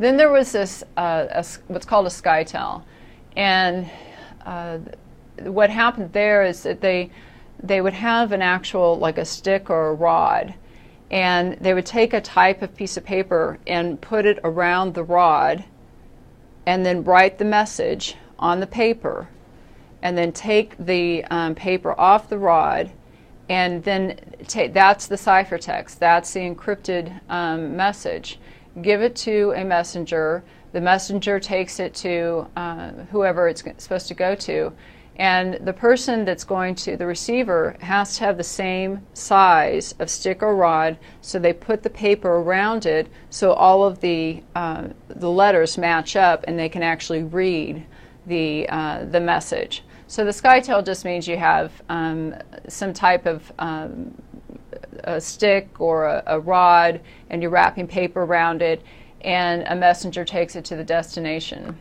Then there was this uh, a, what's called a scytale, and uh, what happened there is that they they would have an actual like a stick or a rod, and they would take a type of piece of paper and put it around the rod, and then write the message on the paper, and then take the um, paper off the rod and then that's the ciphertext, that's the encrypted um, message. Give it to a messenger. The messenger takes it to uh, whoever it's supposed to go to. And the person that's going to, the receiver, has to have the same size of stick or rod, so they put the paper around it so all of the, uh, the letters match up and they can actually read the, uh, the message. So the scytale just means you have um, some type of um, a stick or a, a, rod and you're wrapping paper around it and a messenger takes it to the destination.